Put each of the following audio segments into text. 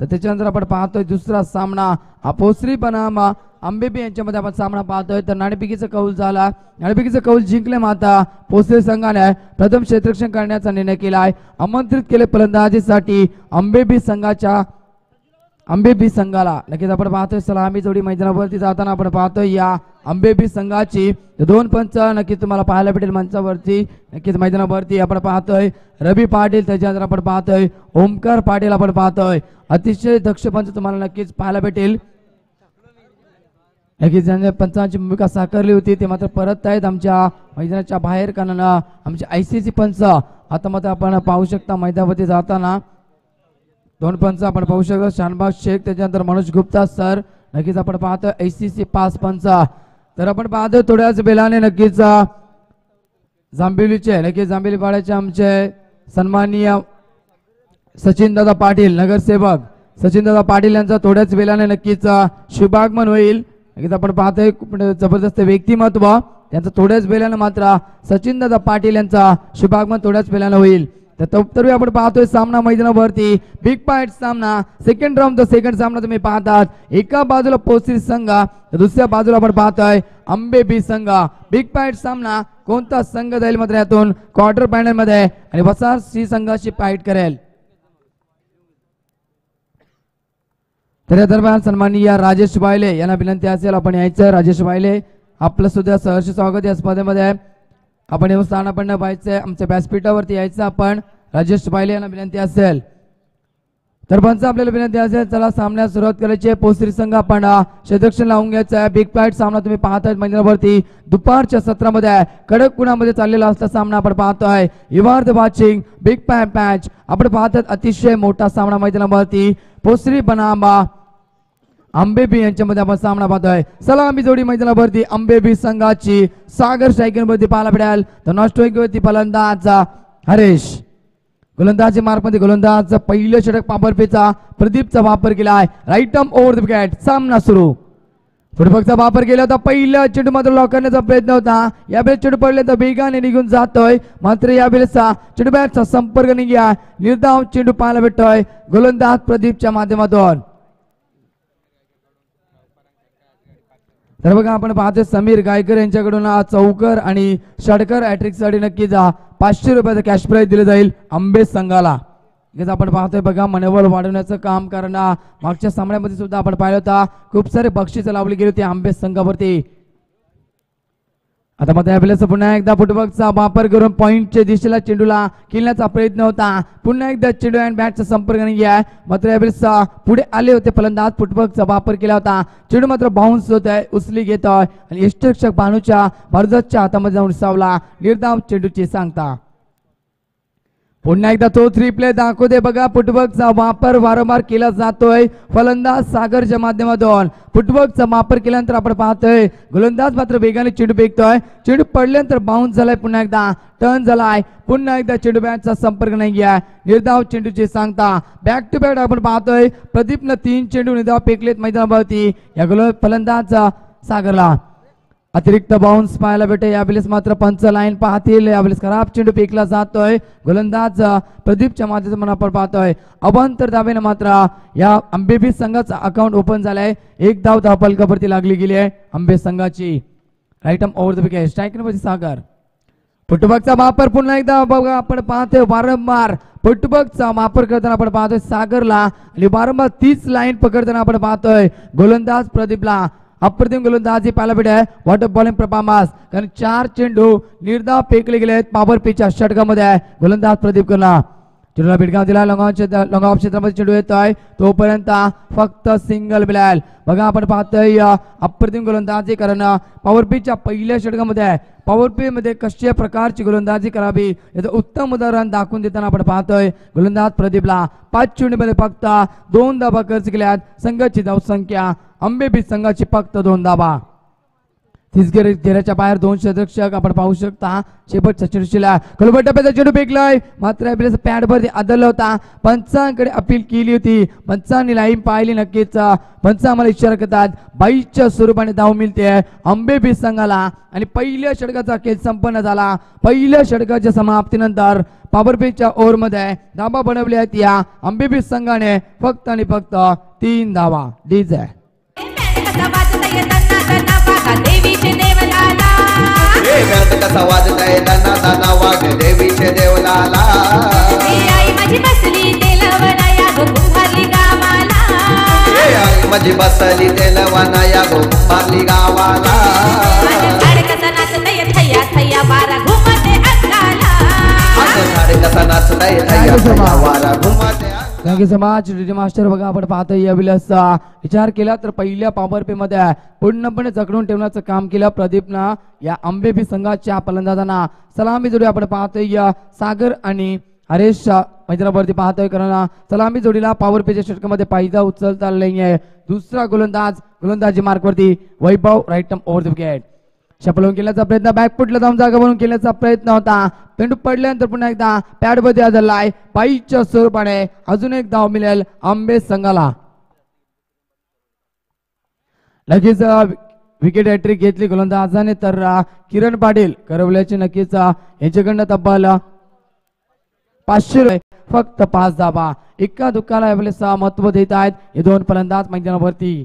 तर त्याच्यानंतर आपण पाहतोय दुसरा सामना अपोश्री बनामा आंबेबी यांच्यामध्ये आपण सामना पाहतोय. तर नाणेपिकीचा कौल झाला. नाणेपिकीचा कौल जिंकले माता पोसरे संघाने. प्रथम क्षेत्ररक्षण करण्याचा निर्णय केला आहे आमंत्रित केले फलंदाजीसाठी आंबेबी संघाच्या आंबेबी संघाला. नक्कीच आपण पाहतोय सलामी जोडी मैदानावरती जाताना आपण पाहतोय या आंबेबी संघाची दोन पंच नक्कीच तुम्हाला पाहायला भेटेल मंचावरती. नक्कीच मैदानावरती आपण पाहतोय रवी पाटील त्याच्यानंतर आपण पाहतोय ओमकार पाटील आपण पाहतोय. अतिशय दक्ष पंच तुम्हाला नक्कीच पाहायला भेटेल. नक्कीच ज्यांनी पंचांची भूमिका साकारली होती ते मात्र परत आहेत आमच्या मैदानाच्या बाहेर. कारण आमचे आय सी सी पंच आता मात्र आपण पाहू शकता मैदानावरती जाताना. दोन पंच आपण पाहू शकतो शानबाग शेख त्याच्यानंतर मनोज गुप्ता सर. नक्कीच आपण पाहतो एस सी सी पाच पंच. तर आपण पाहतो थोड्याच बेलाने नक्कीच जांबिवलीचे नक्कीच जांभिवली पाड्याचे आमचे सन्माननीय सचिन दादा पाटील नगरसेवक सचिन दादा पाटील यांचा थोड्याच वेळाने नक्कीच शुभागमन होईल. नक्कीच आपण पाहतोय जबरदस्त व्यक्तिमत्व. त्यांचं थोड्याच वेळाने मात्र सचिन दादा पाटील यांचा शुभागमन थोड्याच वेळाने होईल. तत्पूर्वी आपण पाहतोय सामना मैदानावरती. बिग फाईट सामना. सेकंड राऊंड सेकंड सामना तुम्ही पाहतात. एका बाजूला पोस्टिस संघ तर दुसऱ्या बाजूला आपण पाहतोय आंबे बी संघ. बिग फाईट सामना कोणता संघ जाईल मात्र यातून? क्वार्टर फायनलमध्ये. आणि वसार सी संघाशी पाईट करेल. तर या दरम्यान सन्माननीय राजेश वायले यांना विनंती असेल आपण यायचं. राजेश वायले आपलं सुद्धा सहर्ष स्वागत या स्पर्धेमध्ये. आपण येऊन स्थान आपण आहे आमच्या व्यासपीठावरती यायचं आपण. राजेश बायले यांना विनंती असेल. तर पंच आपल्याला विनंती असेल चला सामन्यास सुरुवात करायची. आहे पोस्त्री संघ आपण अ, लावून घ्यायचं आहे बिग फाईट सामना तुम्ही पाहताय मैदानावरती दुपारच्या सत्रामध्ये आहे. कडक कुणामध्ये चाललेला असला सामना आपण पाहतोय. You are the watching big fight match आपण पाहतात अतिशय मोठा सामना मैदानावरती. पोस्त्री बनामा आंबेबी यांच्यामध्ये आपण सामना पाहतोय. आंबी जोडी मैदानावरती आंबेबी संघाची सागर वरती पाहायला मिळेल. तर नॉस्टोईकवरती फलंदाजचा हरेश. गोलंदाजी मार्कमध्ये गोलंदाज पहिलं षटक पापरपेचा प्रदीपचा वापर केला आहे right arm over the wicket सामना सुरू. फुटबॉलचा वापर केला होता पहिलं चेंडू मात्र लॉक करण्याचा प्रयत्न होता. यावेळेस चेंडू पडले तर वेगाने निघून जातोय. मात्र यावेळेसचा चेंडू बॅटचा संपर्क निघ्या निर्धाव चेंडू पाहायला भेटतोय. गोलंदाज प्रदीपच्या माध्यमातून. तर बघा आपण पाहतोय समीर गायकर यांच्याकडून आज चौकर आणि षडकर हॅट्रिक नक्की जा. पाचशे रुपयाचं कॅश प्राईज दिलं जाईल आंबे संघाला. नक्कीच आपण पाहतोय बघा मनोबल वाढवण्याचं काम करणं मागच्या सामन्यामध्ये सुद्धा आपण पाहिलं होता खूप सारे बक्षिसं लावली गेली होती आंबे संघावरती. आता मग त्यावेळेस पुन्हा एकदा फुटबॉलचा वापर करून पॉईंटच्या दिशेला चेंडूला खेळण्याचा प्रयत्न होता. पुन्हा एकदा चेंडू अँड बॅटचा संपर्क नाही आहे. मात्र यावेळेस पुढे आले होते फलंदाज. फुटबॉलचा वापर केला होता. चेंडू मात्र बाउन्स होत आहे उचली घेतोय. आणि यष्टरक्षक भानूच्या भारताच्या हातामध्ये जाऊन सावला. निर्धाव चेंडूची सांगता. पुन्हा एकदा तो थ्री प्ले दाखवू दे बघा. फुटबॉलचा वापर वारंवार केला जातोय. फलंदाज सागरच्या माध्यमातून. फुटबॉलचा वापर केल्यानंतर आपण पाहतोय गोलंदाज मात्र वेगाने चेंडू फेकतोय. चेंडू पडल्यानंतर बाउन्स झालाय पुन्हा एकदा. टर्न झालाय. पुन्हा एकदा चेंडू बॅटचा संपर्क नाही आहे. निर्धाव चेंडूची सांगता. बॅक टू बॅक आपण पाहतोय. प्रदीपनं तीन चेंडू निर्धाव फेकलेत मैदानावरती या गोल फलंदाज सागरला. अतिरिक्त बाउन्स पाहायला भेटे यावेळेस मात्र पंच लाईन पाहतील. यावेळेस खराब चेंडू फेकला जातोय. गोलंदाज प्रदीपच्या माध्यमातून आपण पाहतोय. अवांतर धावेनं मात्र या आंबेबी संघाचं अकाउंट ओपन झालाय. एक धाव धावपलकावरती लागली गेली आहे आंबे संघाची. Item over the wicket number Sagar. फुटबॉलचा वापर पुन्हा एकदा बघा आपण पाहतोय वारंवार. फुटबॉलचा वापर करताना आपण पाहतोय सागरला. आणि वारंवार तीच लाईन पकडताना आपण पाहतोय. गोलंदाज प्रदीपला अप्रतिम गोलंदाजी पाहायला भेट आहे वॉटर बॉलिंग प्रपामास कारण चार चेंडू निर्धाव फेकले गेले आहेत पावर पिचच्या षटकामध्ये आहे गोलंदाज प्रदीप करला चेंडूला भिडकाव दिला लॉंग क्षेत्र लॉंग क्षेत्रामध्ये चेंडू येतोय तोपर्यंत फक्त सिंगल बिलाल बघा आपण पाहतोय अप्रतिम गोलंदाजी कारण पॉवर पिचच्या पहिल्या षटकामध्ये आहे पॉवर पी मध्ये कशा प्रकारची गोलंदाजी करावी याचं उत्तम उदाहरण दाखवून देताना आपण पाहतोय गोलंदाज प्रदीपला पाच चेंडूमध्ये फक्त दोन धाबा खर्च केल्यात संघाची धावसंख्या आंबेबी संघाची फक्त दोन धावा तिसगेरे घेऱ्याच्या बाहेर दोन शतरक्षक आपण पाहू शकता शेपट सचिनशीला खोलबट टप्प्याचा चेंडू फेकलाय मात्र आपल्याला पॅड आदरला होता. पंचांकडे अपील केली होती. पंचांनी लाईन पाहिली नक्कीच. पंच आम्हाला इशारा करतात बाईच्या स्वरूपाने धाव मिळते. आंबे बीस संघाला आणि पहिल्या षटकाचा खेळ संपन्न झाला. पहिल्या षटकाच्या समाप्तीनंतर पॉवर पेच्या ओव्हरमध्ये धाबा बनवल्या आहेत या आंबेबीस संघाने. फक्त आणि फक्त तीन धावा. डीज आहे कसा वाजता येताना हे दाना वाघ देवीचे देवलाला ही आई माझी बसली तेलवला या गो कुंभारली गावाला हे आई माझी बसली तेलवाना या गो मारली गावाला झाड कसा नाचत ये थैया थैया वारा घुमते अंगाला झाड कसा नाचताय थैया थैया वारा घुमते कारण की समाज डीजे मास्टर बघा आपण पाहतो या विलासचा विचार केला तर पहिल्या पॉवर पे मध्ये पूर्णपणे जखडून ठेवण्याचं काम केलं प्रदीपनं या आंबेबी संघाच्या फलंदाजांना. सलामी जोडी आपण पाहतोय या सागर आणि हरेश मैदानावरती पाहतोय कारण सलामी जोडीला पॉवर पेच्या षटकामध्ये पायदा उचलता नाही आहे दुसरा गोलंदाज गोलंदाजी मार्कवरती Vaibhav right over the wicket शपलवून केल्याचा प्रयत्न बॅकफुटला जाऊन जागा बनवून केल्याचा प्रयत्न होता. पेंडू पडल्यानंतर पुन्हा एकदा पॅडमध्ये आदरलाय पायीच्या स्वरूपाने अजून एक धाव मिळेल आंबे संघाला. लगेच विकेट हॅट्रिक घेतली गोलंदाजाने तर किरण पाटील करवल्याचे नक्कीच यांच्याकडनं तब्बल पाचशे रुपये फक्त पाच धाबा एका दुःखाला यावेळेस महत्त्व देत आहेत. हे दोन फलंदाज मैदानावरती.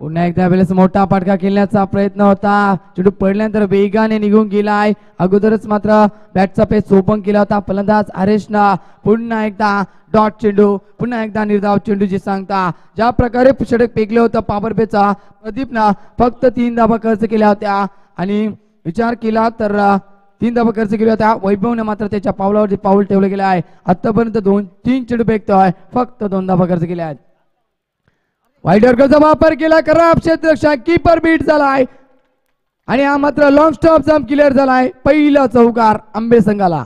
पुन्हा एकदा वेळेस मोठा फटका खेळण्याचा प्रयत्न होता. चेंडू पडल्यानंतर वेगाने निघून गेलाय. अगोदरच मात्र बॅटचा पेच सोपन केला होता. फलंदाज हरेशना पुन्हा एकदा डॉट चेंडू पुन्हा एकदा निर्धाव चेंडूची सांगता. ज्या प्रकारे षटक फेकलं होतं पापरपेचा प्रदीपनं फक्त तीन धाबा खर्च केल्या होत्या. आणि विचार केला तर तीन धाबा खर्च केल्या होत्या. वैभवने मात्र त्याच्या पावलावरती पाऊल ठेवलं गेलं आहे आतापर्यंत दोन तीन चेंडू फेकतोय. फक्त दोन धाबा खर्च केल्या आहेत वाईट वर्गाचा वापर केला खराब क्षेत्ररक्षक कीपर बीट झालाय. आणि हा मात्र लॉंग स्टॉप जम क्लिअर झालाय. पहिला चौकार आंबे संघाला.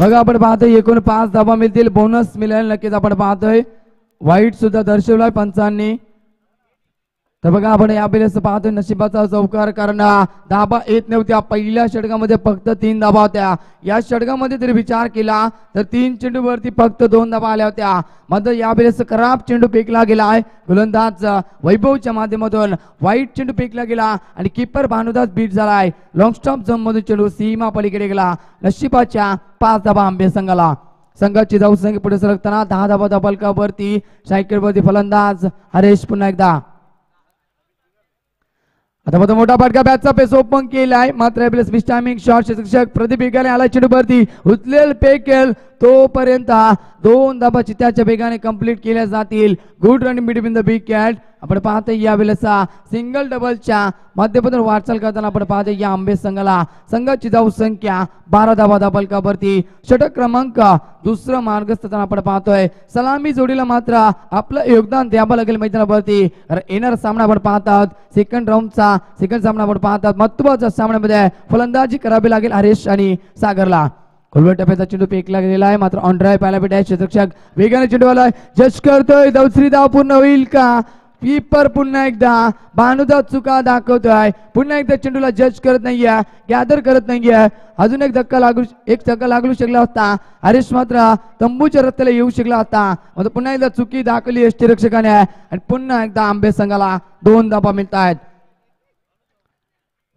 बघा आपण पाहतोय एकूण पाच धाबा मिळतील. बोनस मिळेल नक्कीच आपण पाहतोय. वाईट सुद्धा दर्शवलाय पंचांनी. तर बघा आपण या वेळेस पाहतोय. नशिबाचा चौकार कारण धाबा येत नव्हत्या. पहिल्या षटकामध्ये फक्त तीन धाबा होत्या. या षटकामध्ये जर विचार केला तर तीन चेंडूवरती फक्त दोन धाबा आल्या होत्या. मात्र या वेळेस खराब चेंडू फेकला गेलाय गोलंदाज वैभवच्या माध्यमातून. वाईट चेंडू फेकला गेला आणि किपर भानुदास बीट झालाय. लॉंग स्टॉप झोन मधून चेंडू सीमा पलीकडे गेला. नशिबाच्या पाच धाबा आंबे संघाला. संघाची धावसंख्या पुढे सरकताना दहा धाबा धबलकावरती सायकलवरती फलंदाज. हरेश पुन्हा एकदा. आता मध्ये मोठा फटका बॅटचा पेस ओपन केलाय. मात्र आपल्याला टायमिंग शॉर्ट शिक्षक प्रदीप इगाले आला चेंडूवरती उचलेल पेकेल तोपर्यंत दोन धाबा चित्याच्या वेगाने कंप्लीट केल्या जातील. Good running between the big cat आपण पाहतोय या वेळेचा सिंगल डबलच्या माध्यमातून वाटचाल करताना आपण पाहतो या आंबे संघाला. संघाची धावसंख्या बारा धावा धाबलकावरती षटक क्रमांक दुसरं मार्गस्थान आपण पाहतोय. सलामी जोडीला मात्र आपलं योगदान द्यावं लागेल मैदानावरती येणार सामना आपण पाहतात. सेकंड राऊंडचा सेकंड सामना आपण पाहतात. महत्त्वाच्या सामन्यामध्ये फलंदाजी करावी लागेल हरेश आणि सागरला. खोलवर टप्प्याचा चेंडू फेकला गेलेला आहे. मात्र ऑन ड्राईव्ह पाहायला भेटाय क्षेत्रक्षक वेगाने चेंडू आलाय जज करतोय. दौसरी धाव पूर्ण होईल का? कीपर पुन्हा एकदा भानुदा चुका दाखवतोय. पुन्हा एकदा चेंडूला जज करत नाहीये गॅदर करत नाहीये. अजून एक धक्का लागू एक धक्का लागू शकला होता हरीश मात्र तंबूच्या रस्त्याला येऊ शकला होता पुन्हा एकदा चुकी दाखवली एसटी रक्षकाने. आणि पुन्हा एकदा आंबे संघाला दोन धाबा मिळत आहेत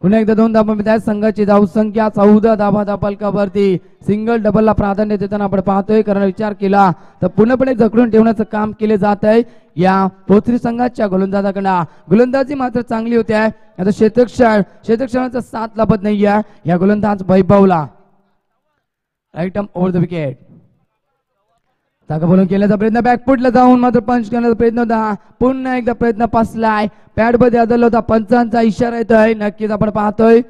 पुन्हा एकदा दोन धाबा मिळत आहेत संघाची धावसंख्या चौदा धाबा धापालकावरती. सिंगल डबलला प्राधान्य देताना आपण पाहतोय कारण विचार केला तर पूर्णपणे जखडून ठेवण्याचं काम केले जात आहे. या पोथरी संघाच्या गोलंदाजाकडनं. गोलंदाजी मात्र चांगली होते आहे. आता क्षेत्रक्षण क्षेत्रक्षणाचा साथ लाभत नाहीये. या गोलंदाज वैभवला. राईट ओव्हर द विकेट बोलून केल्याचा प्रयत्न बॅकफुटला जाऊन मात्र पंच करण्याचा प्रयत्न होता. पुन्हा एकदा प्रयत्न पासलाय पॅडमध्ये आदळला होता. पंचांचा इशारा येतोय. नक्कीच आपण पाहतोय.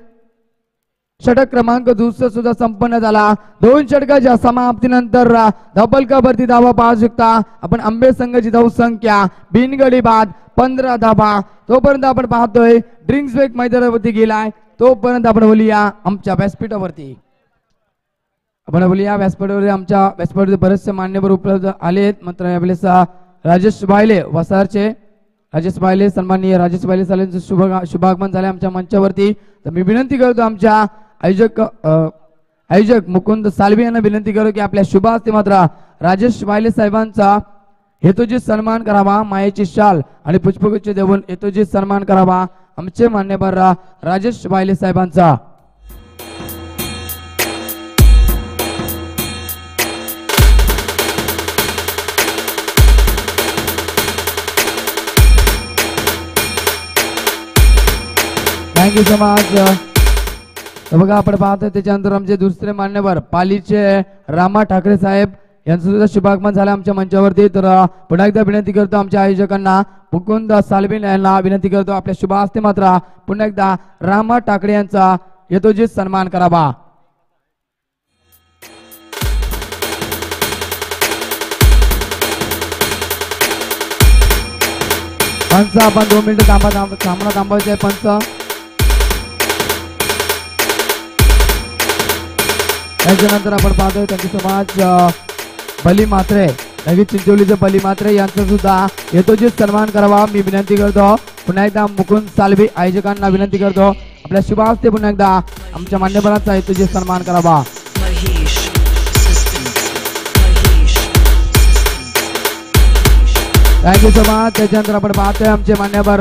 षटक क्रमांक दुसरा सुद्धा संपन्न झाला. दोन षटकाच्या समाप्तीनंतर धबल कबरती धावा पाहू शकता. आपण आंबे संघाची धाव संख्या बिनगडी बाद पंधरा धाबा तोपर्यंत आपण पाहतोय ड्रिंक्स ब्रेक मैदानावरती गेलाय. तोपर्यंत आपण बोलूया आमच्या व्यासपीठावरती. आपण बोलूया व्यासपीठावर आमच्या व्यासपीठावरती बरेचसे मान्यवर उपलब्ध आले आहेत मात्र यावेळेस राजेश बायले वसारचे. राजेश बायले सन्माननीय राजेश बायले सालेंचं शुभ शुभागमन झाले आमच्या मंचावरती. तर मी विनंती करतो आमच्या आयोजक आयोजक मुकुंद सालवी यांना विनंती करू की आपल्या शुभ असते मात्र राजेश बायले साहेबांचा हेतुजी सन्मान करावा मायेची शाल आणि पुष्पगुच्छ देऊन हेतुजी सन्मान करावा. आमचे मान्यवर राजेश बायले साहेबांचा थँक्यू सो मच बघा आपण पाहतोय त्याच्यानंतर आमचे दुसरे मान्यवर पालीचे रामा ठाकरे साहेब यांचं सुद्धा शुभागमन झालं आमच्या मंचावरती. तर पुन्हा एकदा विनंती करतो आमच्या आयोजकांना मुकुंद सालबीन यांना विनंती करतो आपल्या शुभ हस्ते मात्र. पुन्हा एकदा रामा ठाकरे यांचा यथोचित सन्मान करावा. पंच आपण दोन मिनिटं थांबा थांब- थांबणं थांबायचं आहे पंच. त्याच्यानंतर आपण पाहतोय त्यांचे समाज बली मात्रे. नवीन चिंचोलीचे बली मात्रे यांचा सुद्धा यथोचित सन्मान करावा. मी विनंती करतो. पुन्हा एकदा मुकुंद सालवी आयोजकांना विनंती करतो. आपल्या शुभास्ते पुन्हा एकदा आमच्या मान्यवरांचा यथोचित सन्मान करावा. थँक्यू सो मच त्याच्यानंतर आपण पाहतोय आमचे मान्यवर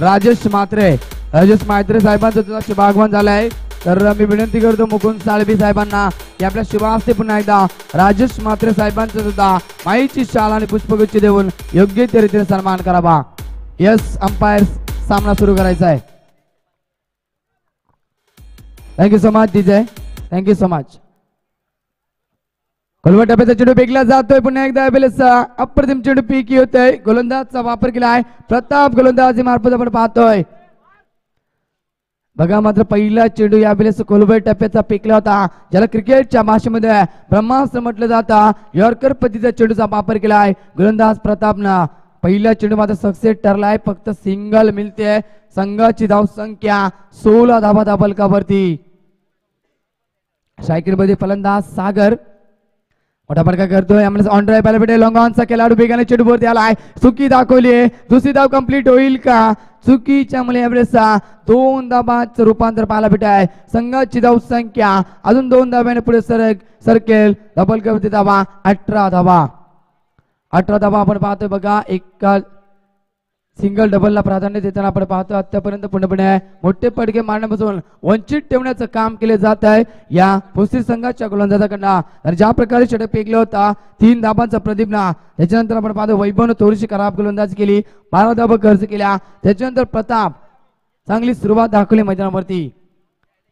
राजेश मात्रे. राजेश मात्रे साहेबांचं सुद्धा शुभागमन झालंय. तर मी विनंती करतो मुकुंद साळवी साहेबांना की आपल्या शुभास्ते पुन्हा एकदा राजेश म्हात्रे साहेबांचं सुद्धा माईची शाल आणि पुष्पगुच्छ देऊन योग्य त्या रीतीने सन्मान करावा. यस अंपायर सामना सुरू करायचा आहे. Thank you so much DJ thank you so much Kolwa टप्प्याचा चेंडू फेकला जातोय. पुन्हा एकदा वेळेस अप्रतिम चेंडू पीकी होतोय. गोलंदाजचा वापर केला आहे प्रताप गोलंदाजी मार्फत आपण पाहतोय. बघा मात्र पहिला चेंडू या वेळेस कोलबे टप्प्याचा फेकला होता. ज्याला क्रिकेटच्या भाषेमध्ये ब्रह्मास्त्र म्हटलं जातं. यॉर्कर पद्धतीचा चेंडूचा वापर आहे गोलंदाज प्रतापनं. पहिला चेंडू मात्र सक्सेस ठरलाय. फक्त सिंगल मिळते. संघाची धाव संख्या सोळा धाबा धाबलकावरती सायकलमध्ये फलंदाज सागर. मोठा फटका करतोय. ऑन ड्राईव्ह पाहायला भेटेल लॉंगॉनचा खेळाडू बेगाने चेंडूवरती आलाय. चुकी दाखवली दुसरी धाव कंप्लीट होईल का? चुकीच्या मुळे यावेळेस दोन धाबाचं रूपांतर पाहायला भेट आहे संघाची धाव संख्या. अजून दोन धाब्याने पुढे सरक सरकेल. डबल कवती धावा अठरा धावा अठरा धावा आपण पाहतोय बघा. एका सिंगल डबलला प्राधान्य देताना आपण पाहतो आतापर्यंत पूर्णपणे मोठे पडके मारण्यापासून वंचित ठेवण्याचं काम केले जात आहे. या भोसरी संघाच्या गोलंदाजाकडनं. ज्या प्रकारे षटक फेकला होता तीन धाबांचा प्रदीपना त्याच्यानंतर आपण पाहतो वैभवनं थोडीशी खराब गोलंदाजी केली बारा धाबा खर्च केल्या. त्याच्यानंतर प्रताप चांगली सुरुवात दाखवली मैदानावरती.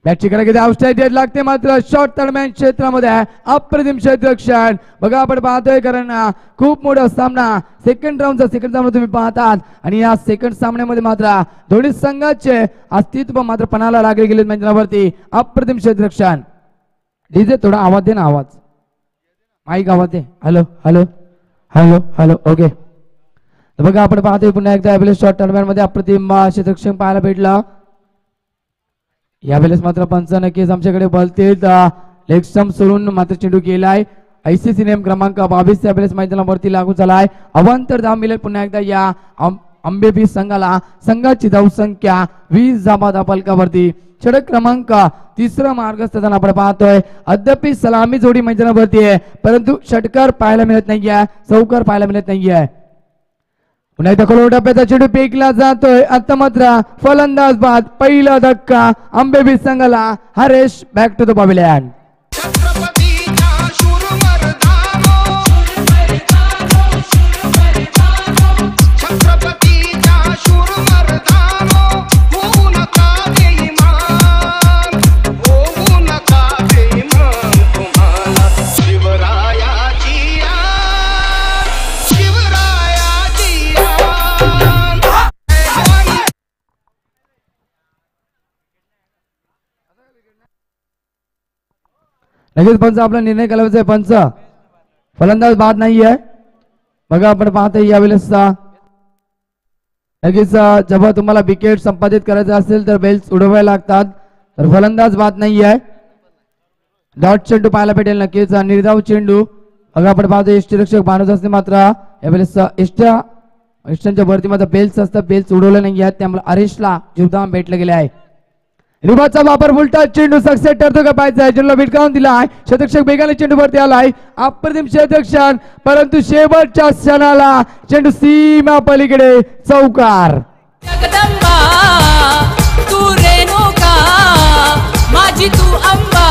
बॅटची ठिकाणी किती औषध लागते मात्र शॉर्ट दरम्यान क्षेत्रामध्ये अप्रतिम क्षेत्ररक्षण बघा आपण पाहतोय कारण खूप मोठा सामना सेकंड राऊंडचा सेकंड सामना तुम्ही पाहतात आणि या सेकंड सामन्यामध्ये मात्र दोन्ही संघाचे अस्तित्व मात्र पणाला लागले गेले मैदानावरती अप्रतिम क्षेत्ररक्षण डीजे थोडा आवाज दे ना आवाज माईक आवाज दे hello hello hello hello okay बघा आपण पाहतोय पुन्हा एकदा आपल्या शॉर्ट टर्मिनलमध्ये अप्रतिम क्षेत्रक्षण क्षेत्ररक्षण पाहायला भेटलं यावेळेस मात्र पंच नक्कीच आमच्याकडे बलतेत. लेग स्टम्प सोडून मात्र चेंडू केलाय. आयसीसी नियम क्रमांक बावीस यावेळेस मैदानावरती लागू झालाय. अवांतर धाव मिळेल पुन्हा एकदा या आं- आंबेबी संघाला संघाची धावसंख्या वीस जाबा धापलकावरती षटक क्रमांक तिसरा मार्गस्थान आपण पाहतोय. अद्याप सलामी जोडी मैदानावरती आहे. परंतु षटकार पाहायला मिळत नाहीये. चौकार पाहायला मिळत नाहीये. पुन्हा एकदा खोलो टप्प्याचा चेंडू पेकला जातोय. आता मात्र फलंदाज बाद पहिला धक्का. आंबेबी संघाला. Haresh back to the pavilion लगेच पंच आपला निर्णय करायचा आहे पंच फलंदाज बाद आहे बघा आपण पाहतोय यावेळेस अं, लगेच जेव्हा तुम्हाला विकेट संपादित करायचं असेल तर बेल्स उडवायला लागतात. तर फलंदाज बाद नाही आहे डॉट चेंडू पाहायला भेटेल नक्कीच निर्धाव चेंडू. बघा आपण पाहतो यष्टीरक्षक भानुदास असते मात्र यावेळेस एष्ट्या एष्ट्यांच्या वरती मात्र बेल्स असतात बेल्स उडवले नाही आहेत त्यामुळे अरेशला जीवदान भेटलं गेले आहे. रिबाचा वापर उलटा चेंडू सक्सेस ठरतो का पाहायचा चेंडूला भिटकावून दिला आहे. शतक्षक वेगाने चेंडू वरती आलाय अप्रतिम शतक्षण परंतु शेवटच्या क्षणाला चेंडू सीमा पलीकडे. चौकार. तू रेणुका माझी तू अंबा.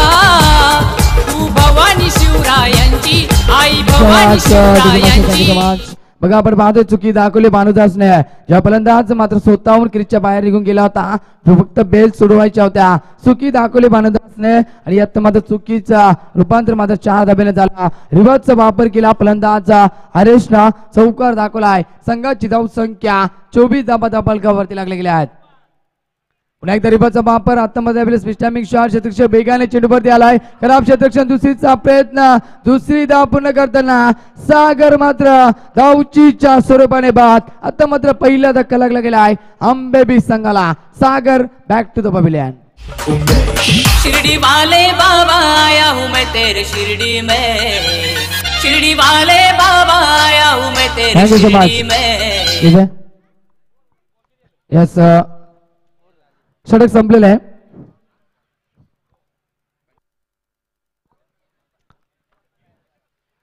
तू भवानी शिवरायांची आई भवानी शिवरायांची. बघा आपण पाहतोय चुकी दाखवली भानुदासने. जेव्हा फलंदाज मात्र स्वतःहून क्रिजच्या बाहेर निघून गेला होता फक्त बेल सोडवायच्या होत्या. चुकी दाखवली भानुदासने आणि यात मात्र चुकीचा रूपांतर मात्र चार धाब्याने झाला. रिव्हर्सचा वापर केला फलंदाज. हरेशनं चौकार दाखवलाय. संघाची धाव संख्या चोवीस धाबा धाबालकावरती लागले गेल्या आहेत. पुन्हा एकदा रिबाचा वापर आत्तामध्ये आपले स्पिस्टॅमिक शॉट शतक्ष वेगाने चेंडूवरती आलाय. खराब शतक्षण दुसरीचा प्रयत्न दुसरी धाव पूर्ण करताना सागर मात्र धावचीच्या स्वरूपाने बाद. आता मात्र पहिला धक्का लागला गेला आहे आंबेबी संघाला. Sagar back to the pavilion Shirdi वाले बाबा आया हूँ मैं तेरे शिरडी में. शिरडी वाले बाबा आया हूँ मैं तेरे. शिरडी में. यस षटक संपलेलं आहे.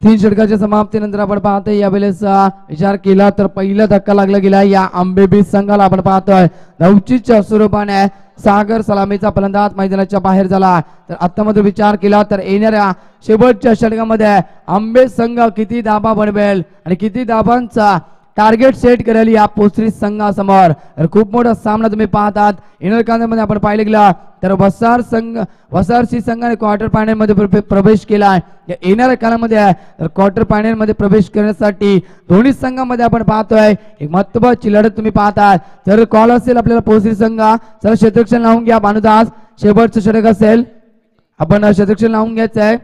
तीन षटकाच्या समाप्तीनंतर आपण पाहतोय यावेळेस अं, विचार केला तर पहिला धक्का लागला गेला या आंबेबीज संघाला आपण पाहतोय. नवचीच्या स्वरूपाने सागर सलामीचा फलंदाज मैदानाच्या बाहेर झाला. तर आत्तामध्ये विचार केला तर येणाऱ्या शेवटच्या षटकामध्ये आंबे संघ किती दाबा बनवेल आणि किती दाबांचा टार्गेट सेट करेल या पोस्टरी संघासमोर. तर खूप मोठा सामना तुम्ही पाहतात. इनर कांद्यामध्ये आपण पाहिलं गेला. तर वसार संघ वसार सी संघाने क्वार्टर फायनलमध्ये प्र- प्रवेश केला या येणाऱ्या काळामध्ये आहे, तर क्वार्टर फायनलमध्ये प्रवेश करण्यासाठी दोन्ही संघामध्ये आपण पाहतोय. एक महत्वाची लढत तुम्ही पाहतात. जर कॉल असेल आपल्याला पोस्टरी संघ. सर क्षेत्रक्षण लावून घ्या भानुदास. शेवटचं षटक असेल. आपण क्षेत्रक्षण लावून घ्यायचं आहे.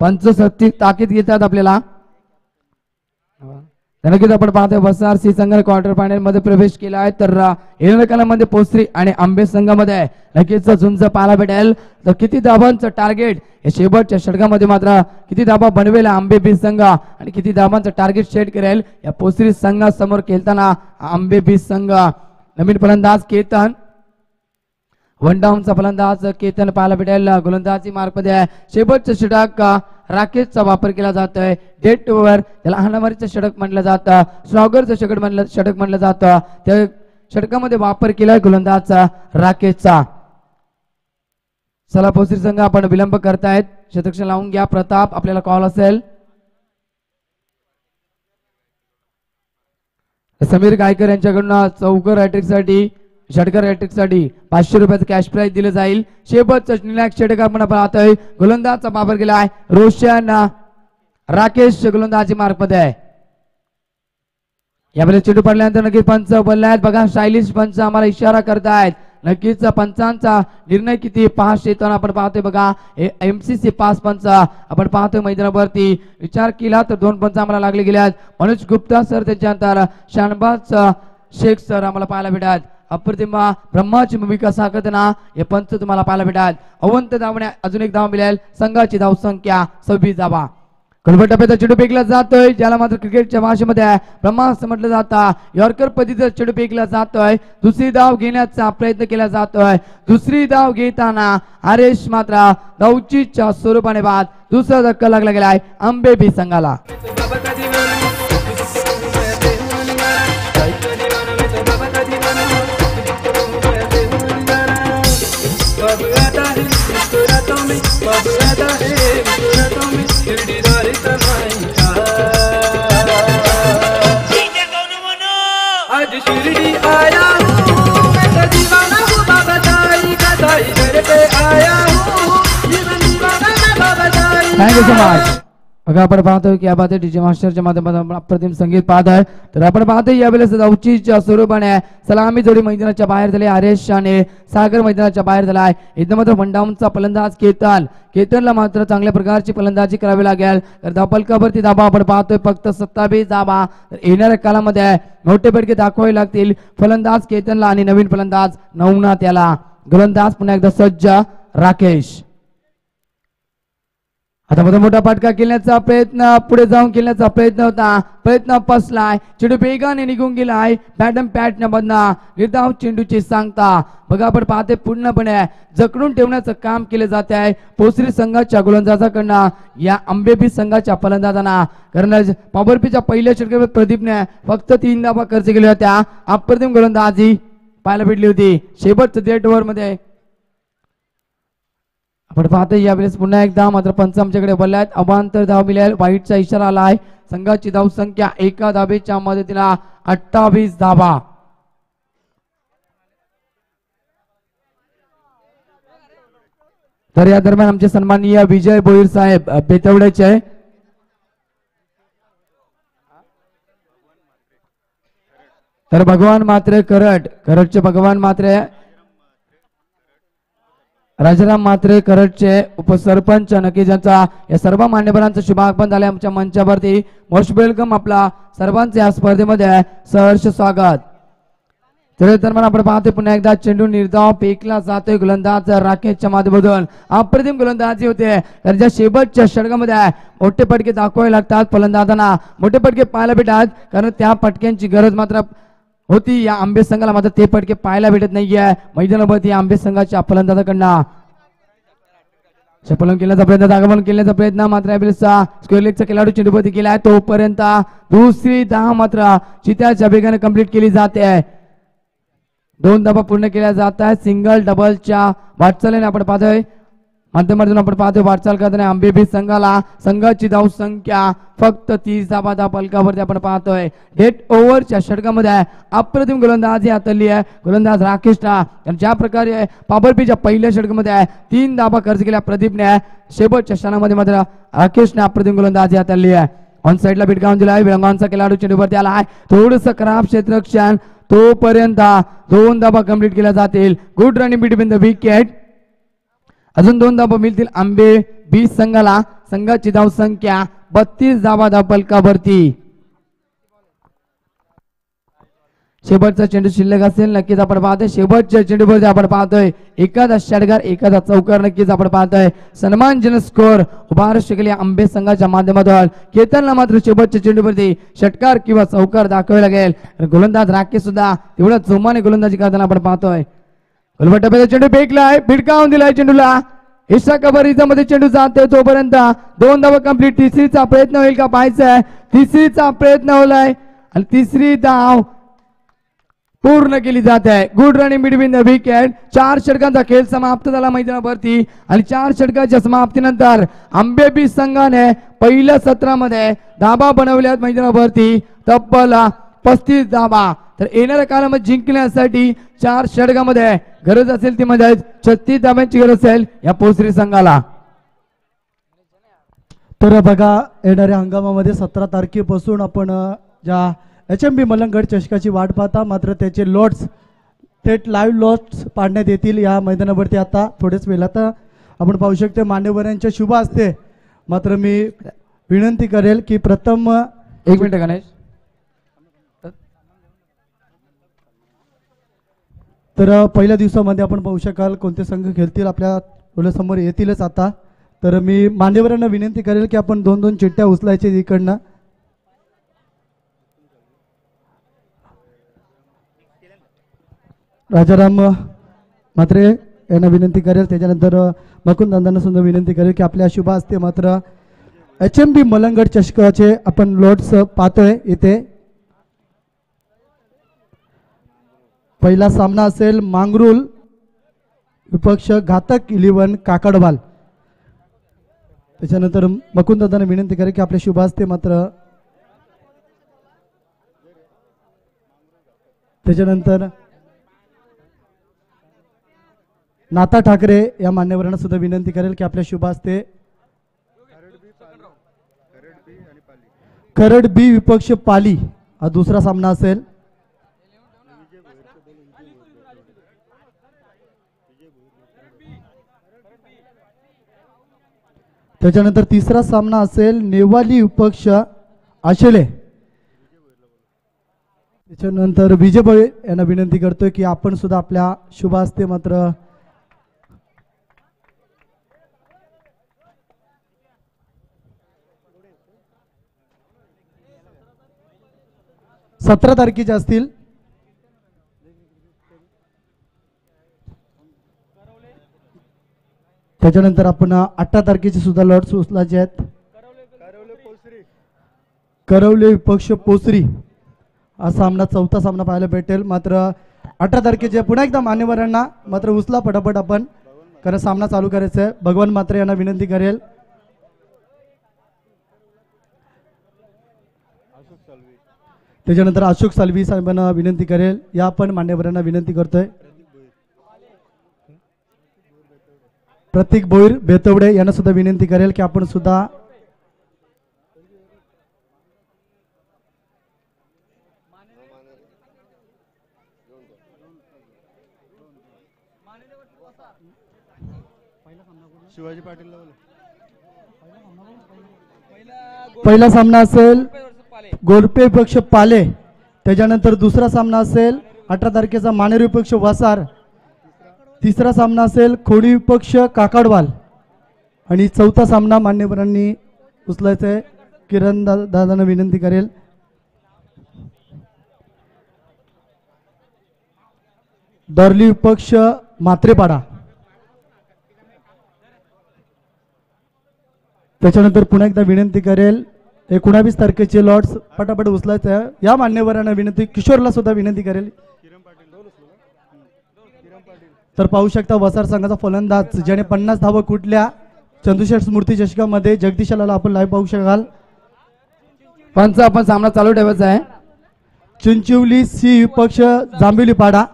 पंचसत्तीस ताकीद घेतात आपल्याला. नक्कीच आपण पाहतोय वसार सी संघाने क्वार्टर फायनलमध्ये प्रवेश केला आहे. तर अं, येणाऱ्या काळामध्ये पोस्त्री आणि आंबे संघामध्ये आहे. नक्कीच झुंज पाहायला भेटेल. तर किती धाबांचं टार्गेट हे शेवटच्या षटकामध्ये मात्र किती धाबा बनवेल आंबे बीज संघ? आणि किती धाबांचं टार्गेट सेट करेल? या पोस्त्री संघासमोर खेळताना आंबे बीज संघ. नवीन फलंदाज केतन वन डाऊनचा फलंदाज केतन पाहायला भेटेल गोलंदाजी मार्गमध्ये आहे. शेवटचं षटक राकेशचा वापर केला जातोय. डेट ओव्हर त्याला हाणामारीचं षटक म्हणलं जातं. स्लॉगरचं षटक म्हणलं षटक म्हणलं जातं. त्या षटकामध्ये वापर केलाय गोलंदाजचा राकेशचा. चला पोसरी संघ आपण विलंब करतायत. शतक्ष लावून घ्या. प्रताप आपल्याला कॉल असेल. समीर गायकर यांच्याकडून चौकर हॅट्रिकसाठी षटकर हॅट्रिकसाठी पाचशे रुपयाचं कॅश प्राईज दिलं जाईल. शेवटचं निर्णायक पण आपण पाहतोय गोलंदाजचा वापर केला आहे. रोशन राकेश गोलंदाजी मार्फत आहे. यामध्ये चेंडू पडल्यानंतर नक्कीच पंच बोलले आहेत बघा स्टायलिश पंच आम्हाला इशारा करत आहेत नक्कीच पंचांचा निर्णय किती पास येताना आपण पाहतोय बघा. एमसीसी पास पंच आपण पाहतोय मैदानावरती. विचार केला तर दोन पंच आम्हाला लागले गेले आहेत. मनोज गुप्ता सर त्याच्यानंतर शानबाज शेख सर आम्हाला पाहायला भेटतात. अप्रतिमा ब्रह्माची भूमिका साकारताना हे पंच तुम्हाला पाहायला भेटाल. अवंत धावण्या अजून एक धाव मिळेल. संघाची धाव संख्या सव्वीस धावा कडवट टप्प्याचा चेडू फेकला जातोय ज्याला मात्र क्रिकेटच्या भाषेमध्ये ब्रह्मास्त्र म्हटलं जातं यॉर्कर पद्धतीचा चेडू फेकला जातोय. दुसरी धाव घेण्याचा प्रयत्न केला जातोय. दुसरी धाव घेताना हरेश मात्र धावचीच्या स्वरूपाने बाद दुसरा धक्का लागला गेलाय आहे आंबेबी संघाला आज शिरडी आया हूँ मैं बघा आपण पाहतोय की या बाबतीत डीजे मास्टरच्या माध्यमातून आपण अप्रतिम संगीत पाहत आहे तर आपण पाहतोय यावेळेस उच्चीच्या स्वरूपाने सलामी जोडी मैदानाच्या बाहेर झाले आरेश शाने सागर मैदानाच्या बाहेर झाला आहे इथं मात्र वनडाऊनचा फलंदाज केतन केतनला मात्र चांगल्या प्रकारची फलंदाजी करावी लागेल तर धापलकावरती धाबा आपण पाहतोय फक्त सत्तावीस धाबा येणाऱ्या येणाऱ्या काळामध्ये मोठे बेडके दाखवावे लागतील फलंदाज केतनला आणि नवीन फलंदाज नवनाथ याला। गोलंदाज पुन्हा एकदा सज्ज राकेश। आता मध्ये मोठा फटका केल्याचा प्रयत्न पुढे जाऊन केल्याचा प्रयत्न होता. प्रयत्न फसलाय. चेंडू बेगाने निघून गेलाय. बॅटम पॅट न बदना निर्धाव चेंडूची सांगता. बघा आपण पाहते पूर्णपणे जकडून ठेवण्याचं काम केले जाते आहे. पोसरी संघाच्या गोलंदाजाकडनं या आंबेबी संघाच्या फलंदाजांना. कारण पॉवरपीच्या पहिल्या षटकावर प्रदीपने फक्त तीन धाबा खर्च केल्या होत्या. अप्रतिम गोलंदाजी पाहायला भेटली होती. शेवटच्या डेट ओव्हरमध्ये आपण पाहतो यावेळेस पुन्हा एकदा मात्र पंच आमच्याकडे बोलले आहेत अभांतर धाव मिळेल. वाईटचा इशारा आलाय संघाची धाव संख्या एका धाबेच्या मदतीला अठ्ठावीस धाबा तर या दरम्यान आमचे सन्माननीय विजय बोईर साहेब अ, बेतवड्याचे तर भगवान मात्रे करट करटचे भगवान मात्रे राजाराम मात्रे करटचे उपसरपंच नक्कीच यांचा या सर्व मान्यवरांचं शुभागमन झालं आमच्या मंचावरती. मोस्ट वेलकम आपला सर्वांचे या स्पर्धेमध्ये. सहर्ष स्वागत. तर दरम्यान आपण पाहतोय पुन्हा एकदा चेंडू निर्धाव पेकला जातोय गोलंदाज राकेशच्या माध्यमातून. अप्रतिम गोलंदाजी होते. तर ज्या शेवटच्या षटकामध्ये मोठे पटके दाखवावे लागतात फलंदाजांना. मोठे पटके पाहायला भेटतात. कारण त्या पटक्यांची गरज मात्र होती. या आंबे संघाला मात्र ते पटके पाहायला भेटत नाहीये. मैदानावरती या आंबे संघाच्या फलंदाजाकडनं चपलन केल्याचा प्रयत्न आगमन केल्याचा प्रयत्न मात्र यावेळेसचा स्क्वेअर लेगचा खेळाडू चेंडूपती केलाय तोपर्यंत दुसरी दहा मात्र चित्याच्या वेगाने कंप्लीट केली जाते. आहे दोन धाबा पूर्ण केल्या जात आहे सिंगल डबलच्या वाटचालीने आपण पाहतोय. माध्यमातून आपण पाहतोय वाटचाल करताना आंबेबी संघाला संघाची धाव संख्या फक्त तीस धाबा धाव पलकावरती आपण पाहतोय. डेट ओव्हरच्या षटकामध्ये अप्रतिम गोलंदाजी हातली आहे. गोलंदाज राकेश राह ज्या प्रकारे पाबरपीच्या पहिल्या षटकामध्ये तीन धाबा खर्च केल्या प्रदीपने शेवटच्या क्षणामध्ये मात्र राकेशने अप्रतिम गोलंदाजी हाताळली आहे. ऑन साईडला दिला आहे विलंगावचा खेळाडू चेंडूवरती आला आहे. थोडस खराब क्षेत्रक्षण तोपर्यंत दोन धाबा कंप्लीट केल्या जातील. Good running between the wicket अजून दोन धाबा मिळतील. आंबे बीस संघाला संघाची धावसंख्या बत्तीस धाबा धापलका भरती. शेवटचा चेंडू शिल्लक असेल नक्कीच आपण पाहतोय. शेवटच्या चेंडूवरती आपण पाहतोय एखादा षटकार एखादा चौकार नक्कीच आपण पाहतोय. सन्मानजनक स्कोर उभार शकले आंबे संघाच्या माध्यमातून. केतनला मात्र शेवटच्या चेंडूवरती षटकार किंवा चौकार दाखवावे लागेल. गोलंदाज राखे सुद्धा तेवढ्या जोमाने गोलंदाजी करताना आपण पाहतोय. गोलबट टप्प्याचा चेंडू फेकलाय भिडकावून दिलाय चेंडूला. इशा कबरीचा मध्ये चेंडू जाते तोपर्यंत दोन धावा कंप्लीट तिसरीचा प्रयत्न होईल का पाहायचा तिसरीचा प्रयत्न होलाय. आणि तिसरी धाव पूर्ण केली जाते. आहे good running between the wicket चार षटकांचा खेळ समाप्त झाला मैदानावरती. आणि चार षटकाच्या समाप्तीनंतर आंबेबी संघाने पहिल्या सत्रामध्ये धाबा बनवल्यात मैदानावरती. तब्बल पस्तीस धाबा तर येणाऱ्या काळामध्ये जिंकण्यासाठी चार षटकामध्ये गरज असेल ती म्हणजे छत्तीस धाब्यांची गरज असेल या पोसरी संघाला. तर बघा येणाऱ्या हंगामामध्ये सतरा तारखेपासून आपण ज्या एच एम बी मलंगड चषकाची वाट पाहता मात्र त्याचे लॉट्स थेट लाईव्ह लॉट्स पाडण्यात येतील या मैदानावरती आता थोडेच वेळात आपण पाहू शकतो मान्यवरांच्या शुभ असते मात्र मी विनंती करेल की प्रथम एक मिनिट गणेश. तर पहिल्या दिवसामध्ये आपण पाहू शकाल कोणते संघ खेळतील आपल्या डोळ्यासमोर येतीलच आता. तर मी मान्यवरांना विनंती करेल की आपण दोन दोन चिठ्ठ्या उचलायचे इकडनं. राजाराम मात्रे यांना विनंती करेल. त्याच्यानंतर मकुंदांना सुद्धा विनंती करेल की आपल्या शुभ असते मात्र. एच एम बी मलंगड चषकाचे आपण लोट्स पाहतोय इथे पहिला सामना असेल मांगरुल विपक्ष घातक इलेव्हन काकडवाल. त्याच्यानंतर मकुंद विनंती करेल की आपले शुभ असते मात्र त्याच्यानंतर नाता ठाकरे या मान्यवरांना सुद्धा विनंती करेल की आपल्या शुभ असते करड बी विपक्ष पाली हा दुसरा सामना असेल. त्याच्यानंतर तिसरा सामना असेल नेवाली विपक्ष आशेले. त्याच्यानंतर विजय बळे यांना विनंती करतोय की आपण सुद्धा आपल्या शुभ असते मात्र सतरा तारखेच्या असतील. त्याच्यानंतर आपण अठरा तारखेचे सुद्धा लॉट्स उचलायचे आहेत. करवले विपक्ष पोसरी. हा सामना चौथा सामना पाहायला भेटेल. मात्र अठरा तारखेचे पुन्हा एकदा मान्यवरांना मात्र उचला पटापट आपण. कारण सामना चालू करायचा आहे. भगवान मात्र यांना विनंती करेल. त्याच्यानंतर अशोक सालवी साहेबांना विनंती करेल. या पण मान्यवरांना विनंती करतोय. प्रतीक भोईर बेतवडे यांना सुद्धा विनंती करेल की आपण सुद्धा शिवाजी पाटील पहिला सामना असेल गोलपे पक्ष पाले त्याच्यानंतर दुसरा सामना असेल अठरा तारखेचा मानेरी पक्ष वसार तिसरा सामना असेल खोडी विपक्ष काकडवाल. आणि चौथा सामना मान्यवरांनी उचलायचा आहे. किरण दा दादांना विनंती करेल. दर्ली विपक्ष मात्रेपाडा त्याच्यानंतर पुन्हा एकदा विनंती करेल. एकोणावीस तारखेचे लॉट्स पटापट उचलायचं आहे. या मान्यवरांना विनंती किशोरला सुद्धा विनंती करेल. तर पाहू शकता वसार संघाचा फलंदाज ज्याने पन्नास धावा कुठल्या? चंदुशेठ स्मृती चषकामध्ये जगदीशाला आपण लाईव्ह पाहू शकाल. पंच आपण सामना चालू ठेवायचा आहे. चिंचिवली सी पक्ष जांबिवली पाडा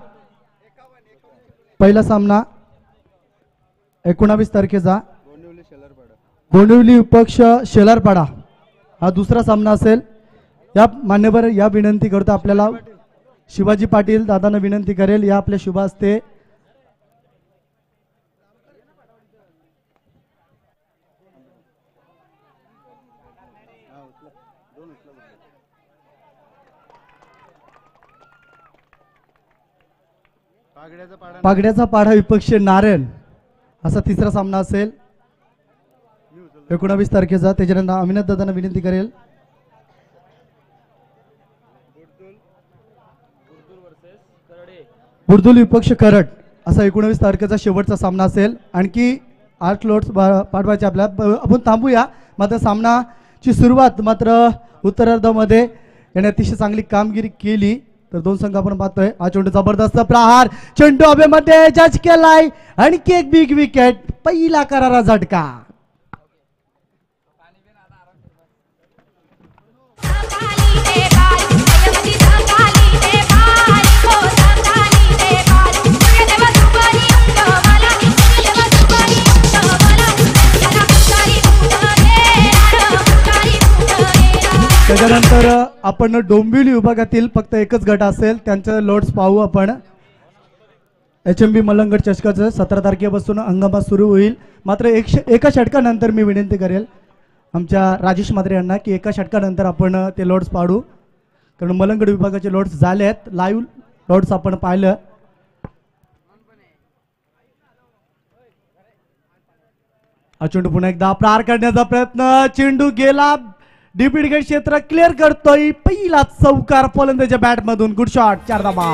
पहिला सामना एकोणावीस तारखेचा. बोंडिवली पक्ष शेलारपाडा. हा दुसरा सामना असेल. या मान्यवर या विनंती करतो आपल्याला. शिवाजी पाटील दादांना विनंती करेल या आपल्या शुभ हस्ते. पागड्याचा पाडा पागड्याचा पाढा विपक्ष नारायण असा तिसरा सामना असेल. एकोणावीस तारखेचा त्याच्यानंतर अमिनाथ दादांना विनंती करेल. बुर्दुल विपक्ष करट असा एकोणावीस तारखेचा शेवटचा सामना असेल. आणखी आठ लोट्स पाठवायचे आपल्या आपण थांबूया. मात्र सामना ची सुरुवात मात्र उत्तरार्धामध्ये याने अतिशय चांगली कामगिरी केली. तर दोन संघ आपण पाहतोय. हा चेंडू जबरदस्त प्रहार. चेंडू हवेमध्ये जज केलाय. आणखी एक बिग विकेट पहिला करारा झटका. त्याच्यानंतर आपण डोंबिवली विभागातील फक्त एकच गट असेल त्यांचे लोड्स पाहू आपण. एच एम बी मलंगड चषकाचं सतरा तारखेपासून हंगामा सुरू होईल. मात्र एक एका षटकानंतर मी विनंती करेल आमच्या राजेश मात्रे यांना की एका षटकानंतर आपण ते लोड्स पाडू. कारण मलंगड विभागाचे लोड्स झाले आहेत लाईव्ह लोड्स आपण पाहिलं. हा चेंडू पुन्हा एकदा प्रार करण्याचा प्रयत्न. चेंडू गेला. डिपिडगेट क्षेत्र क्लिअर करतोय. पहिला चौकार फलंदाच्या बॅट मधून गुड शॉट चार धाबा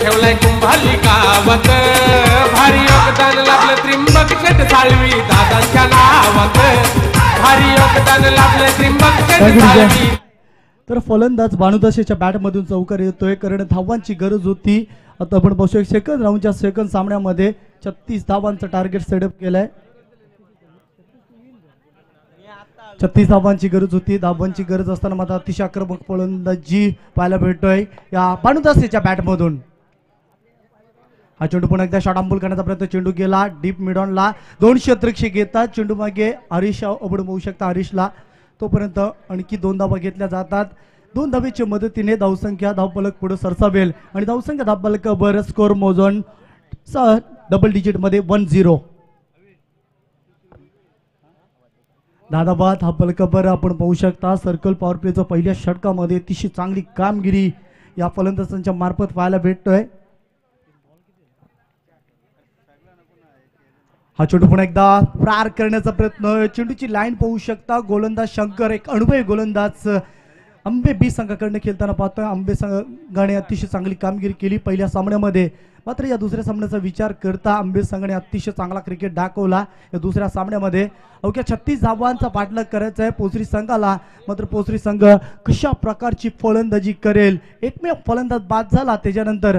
ठेवलाय कुंभाली कावत भारी योगदान लाभलं त्रिंबक शेट साळवी दादांच्या नावात. भारी योगदान लाभलं त्रिंबक शेट साळवी. तर फलंदाज भानुदासेच्या बॅटमधून चौकार येतोय. कारण धावांची गरज होती. आता आपण बघू सेकंद राऊंडच्या सेकंद सामन्यामध्ये छत्तीस धावांचं टार्गेट सेटअप केलंय. छत्तीस धाबांची गरज होती. धाबांची गरज असताना मात्र अतिशय आक्रमक फलंदाजी पाहायला भेटतोय. या भानुदासेच्या बॅटमधून. हा चेंडू पुन्हा एकदा शॉट अंबुल करण्याचा प्रयत्न चेंडू गेला. डीप मिडॉनला दोन क्षेत्रक्षे घेतात. चेंडू मागे हरीश अबड होऊ शकता हरीशला. तोपर्यंत आणखी दोन धावा घेतल्या जातात. दोन धावेच्या मदतीने धावसंख्या धावपलक पुढे सरसावेल. आणि धावसंख्या धावपलक बर स्कोर मोजून स- डबल डिजिटमध्ये वन झिरो दादाबाद हा पलकाबर आपण पाहू शकता. सर्कल पॉवर प्लेचं पहिल्या षटकामध्ये अतिशय चांगली कामगिरी या फलंदाजांच्या मार्फत पाहायला भेटतोय. हा चेंडू पुन्हा एकदा प्रार करण्याचा प्रयत्न. चेंडूची लाईन पाहू शकता. गोलंदाज शंकर एक अनुभवी गोलंदाज आंबे बी संघाकडनं खेळताना पाहतोय. आंबे संघाने अतिशय चांगली कामगिरी केली पहिल्या सामन्यामध्ये. मात्र या दुसऱ्या सामन्याचा विचार करता आंबे संघाने अतिशय चांगला क्रिकेट दाखवला. या दुसऱ्या सामन्यामध्ये अवघ्या छत्तीस धावांचा पाठलाग करायचा आहे. पोसरी संघाला मात्र पोसरी संघ कशा प्रकारची फलंदाजी करेल? एकमेव फलंदाज बाद झाला. त्याच्यानंतर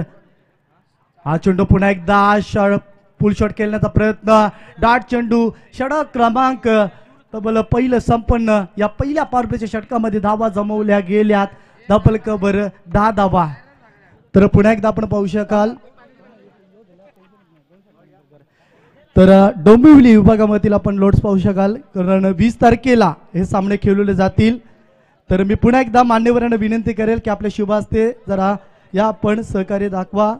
हा चेंडू पुन्हा एकदा शळ पुल शॉट खेळण्याचा प्रयत्न. डाट चेंडू षडक क्रमांक तबल पहिलं संपन्न. या पहिल्या पारपेच्या षटकामध्ये धावा जमवल्या गेल्यात. डबल कबर दहा धावा. तर पुन्हा एकदा आपण पाहू शकाल. तर डोंबिवली विभागामधील आपण लोड्स पाहू शकाल. कारण वीस तारखेला हे सामने खेळवले जातील. तर मी पुन्हा एकदा मान्यवरांना विनंती करेल की आपल्या शुभ असते जरा या आपण सहकार्य दाखवा.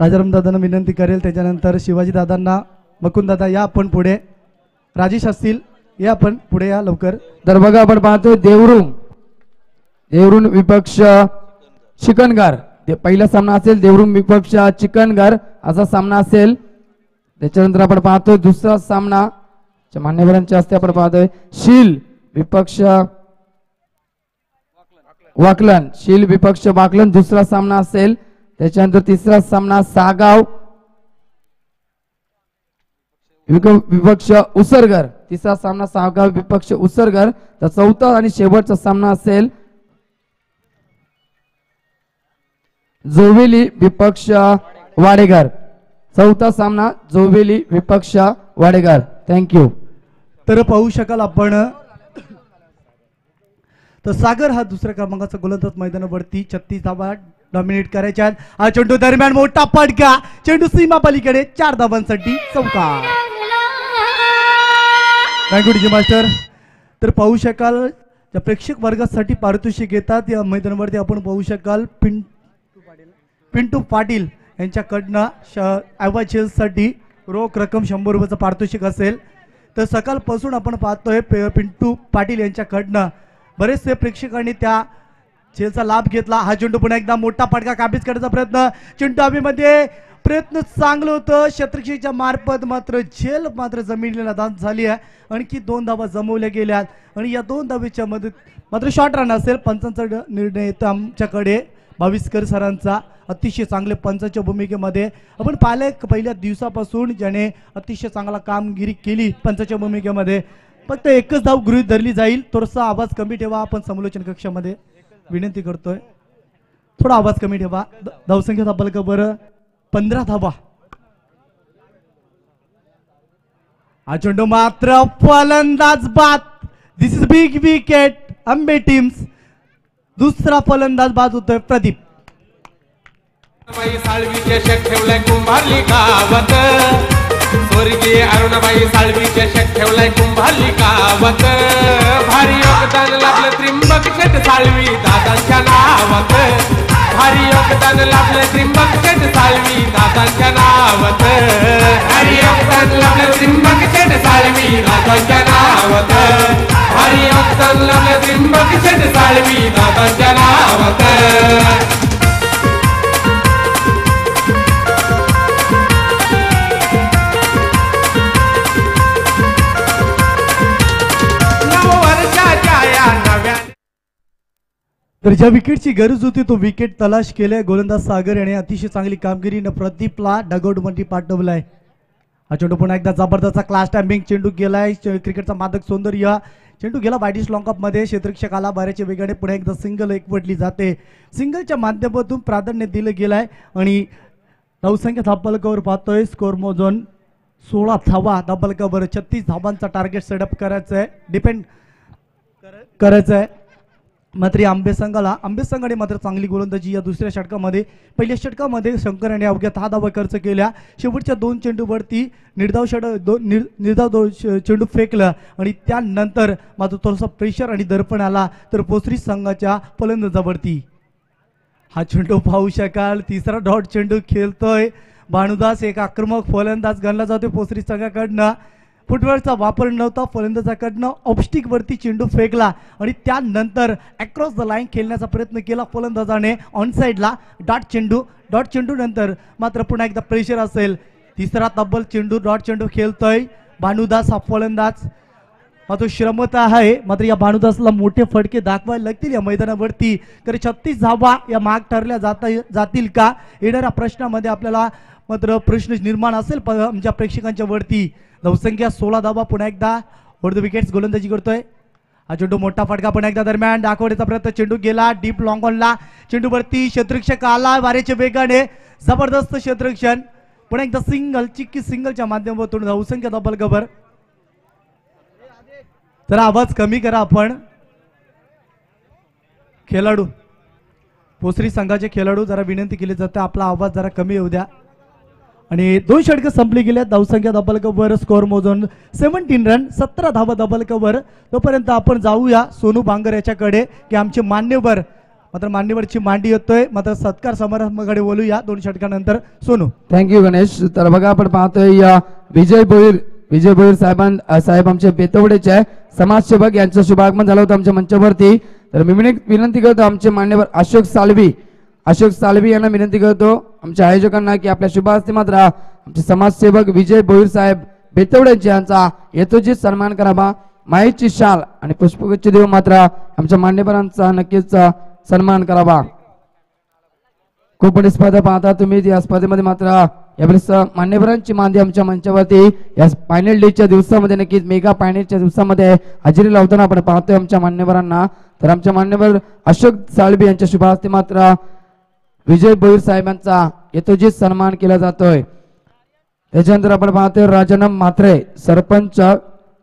राजाराम दादांना विनंती करेल. त्याच्यानंतर शिवाजी दादांना या आपण पुढे. राजेश असतील या आपण पुढे या लवकर. तर बघा आपण पाहतोय देवरुंग देवरुंग विपक्ष शिकनगार पहिला सामना असेल देवरुंग विपक्ष चिकनगर असा सामना असेल. त्याच्यानंतर आपण पाहतोय दुसरा सामना मान्यवरांच्या हस्ते आपण पाहतोय शील विपक्ष वाकलन. शील विपक्ष वाकलन दुसरा सामना असेल. त्याच्यानंतर तिसरा सामना सागाव. विक- विपक्ष उसरगर. तिसरा सामना सागाव विपक्ष उसरगर. तर चौथा आणि शेवटचा सामना असेल. जोवेली विपक्ष वाडेघर चौथा सामना जोवेली विपक्ष वाडेघर थँक्यू तर पाहू शकाल आपण तर सागर हा दुसऱ्या क्रमांकाचा गोलंदाज मैदानावरती छत्तीस धावा डॉमिनेट करायच्या आहेत हा चेंडू दरम्यान मोठा पडका चेंडू सीमा पलीकडे चार धावांसाठी चौका जी मास्टर तर पाहू शकाल त्या प्रेक्षक वर्गासाठी पारितोषिक येतात या मैदानावरती आपण पाहू शकाल पिंट पिंटू पाटील यांच्याकडनं श ॲव्हाचेल्ससाठी रोख रक्कम शंभर रुपयाचं पारितोषिक असेल. तर सकाळपासून आपण पाहतोय पे- पिंटू पाटील यांच्याकडनं बरेचसे प्रेक्षकांनी त्या चेलचा लाभ घेतला. हा चेंडू पुन्हा एकदा मोठा फटका काबीज करण्याचा प्रयत्न. चिंटू आबीमध्ये प्रयत्न चांगलं होतं. शत्रक्षेच्या मार्फत मात्र झेल मात्र जमिनीला दान झाली आहे. आणखी दोन धावा जमवल्या गेल्यात. आणि या दोन धावेच्या मदत मात्र शॉर्ट रन असेल. पंचांचा ड- निर्णय येतो आमच्याकडे. भाविस्कर सरांचा अतिशय चांगले पंचाच्या भूमिकेमध्ये. आपण पाहिलं पहिल्या दिवसापासून ज्याने अतिशय चांगला कामगिरी केली पंचाच्या भूमिकेमध्ये? फक्त एकच धाव गृहित धरली जाईल थोडासा आवाज कमी ठेवा आपण समालोचन कक्षामध्ये. विनंती करतोय. थोडा आवाज कमी ठेवा. धावसंख्या दाबल का बरं? पंधरा धावा. हा चेंडू मात्र फलंदाज बाद. This is big wicket Ambe teams दुसरा फलंदाज बाद होतोय प्रदीप. बाई साळवीचे ठेवलाय कुंभारली गावात स्वर्गीय अरुणाबाई साळवी चषक ठेवलाय कुंभारली गावात भारी योगदान लाभलं त्रिंबक शेत साळवी दादांच्या नावात. भारी योगदान लाभले त्रिंबकचंद शेट साळवी दादांच्या नावत. भारी योगदान लाभले त्रिंबकचंद शेट साळवी दादांच्या नावत. भारी योगदान लाभले त्रिंबकचंद शेट साळवी दादांच्या नावत. तर ज्या विकेटची गरज होती तो विकेट तलाश केलाय. गोलंदाज सागर याने अतिशय चांगली कामगिरी न प्रदीपला डगआउटमध्ये पाठवलाय. हा चेंडू पुन्हा एकदा जबरदस्त क्लास टायमिंग चेंडू गेलाय. क्रिकेटचा मादक सौंदर्य. चेंडू गेला बायडिश लॉंगमध्ये. क्षेत्रक्षकाला बऱ्याच्या वेगाने पुन्हा एकदा सिंगल एकवटली जाते. सिंगलच्या माध्यमातून प्राधान्य दिलं गेलंय आणि धावसंख्या धापलकावर पाहतोय. स्कोर मोजून सोळा धावा धापलकावर. छत्तीस धावांचा टार्गेट सेटअप करायचं आहे डिपेंड करायचं आहे मात्र या आंबे संघाला आंबे संघाने मात्र चांगली गोलंदाजी या दुसऱ्या षटकामध्ये पहिल्या षटकामध्ये शंकर यांनी अवघ्या दहा धावा खर्च केल्या. शेवटच्या दोन चेंडूवरती निर्धाव षट दोन निर निर्धाव दोन श- चेंडू फेकला आणि त्यानंतर मात्र थोडासा प्रेशर आणि दर्पण आला तर पोसरी संघाच्या फलंदाजावरती. हा चेंडू पाहू शकाल. तिसरा डॉट चेंडू खेळतोय. भानुदास एक आक्रमक फलंदाज गणला जातोय पोसरी संघाकडनं. फुटबॉलचा वापर नव्हता फलंदाजाकडनं ऑप्स्टिकवरती चेंडू फेकला आणि त्यानंतर अक्रॉस द लाईन खेळण्याचा प्रयत्न केला फलंदाजाने. ऑन साईडला डॉट चेंडू डॉट चेंडू नंतर मात्र पुन्हा एकदा प्रेशर असेल. तिसरा तब्बल चेंडू डॉट चेंडू खेळतोय. भानुदास हा फलंदाज. मात्र श्रमता आहे. मात्र या भानुदासला मोठे फटके दाखवायला लागतील या मैदानावरती. तर छत्तीस धावा या माग ठरल्या जाता जातील का? येणाऱ्या प्रश्नामध्ये आपल्याला मात्र प्रश्न निर्माण असेल आमच्या प्रेक्षकांच्या वरती. धावसंख्या सोळा धावा पुन्हा एकदा. द विकेट्स गोलंदाजी करतोय. हा चेंडू मोठा फटका पुन्हा एकदा दरम्यान दाखवण्याचा प्रयत्न चेंडू गेला. डीप लॉंग ऑनला चेंडूवरती क्षेत्ररक्षक आला. वाऱ्याच्या वेगाने. जबरदस्त क्षेत्रक्षण पुन्हा एकदा सिंगल चिक्की सिंगलच्या माध्यमातून धावसंख्या डबल गबर जरा आवाज कमी करा आपण. खेळाडू. पोसरी संघाचे खेळाडू जरा विनंती केली जाते. आपला आवाज जरा कमी येऊ द्या. आणि दोन षटकं संपली गेल्या धावसंख्या डबल स्कोअर मोजून सेव्हन्टीन रन सतरा धावा डबल तोपर्यंत आपण जाऊया सोनू बांगर याच्याकडे की आमचे मान्यवर मात्र मान्यवरची मांडी येतोय. मात्र सत्कार समारंभाकडे बोलूया दोन षटकानंतर सोनू. थँक्यू गणेश. तर बघा आपण पाहतोय या विजय भोईर विजय भोईर साहेबां साहेब आमचे बेतवडेचे आहे. समाजसेवक यांचं शुभागमन झालं होतं आमच्या मंचावरती. तर मी विनंती करतो आमचे मान्यवर अशोक सालवी अशोक सालवी यांना विनंती करतो आमच्या आयोजकांना की आपल्या शुभ हस्ते मात्र आमचे समाजसेवक विजय भोईर साहेब बेतवड्यांचे यांचा यथोचित सन्मान करावा. माहीची शाल आणि पुष्पगुच्छ देव मात्र आमच्या मान्यवरांचा नक्कीच सन्मान करावा. खूप मोठी स्पर्धा पाहता तुम्ही या स्पर्धेमध्ये मात्र यावेळेस मान्यवरांची मांदी आमच्या मंचावरती. या फायनल डेच्या दिवसामध्ये नक्कीच मेगा फायनलच्या दिवसामध्ये हजेरी लावताना आपण पाहतोय आमच्या मान्यवरांना. तर आमच्या मान्यवर अशोक साळबी यांच्या शुभ हस्ते मात्र विजय भोईर साहेबांचा यथोचित सन्मान केला जातोय. त्याच्यानंतर आपण पाहतोय राजाराम म्हात्रे सरपंच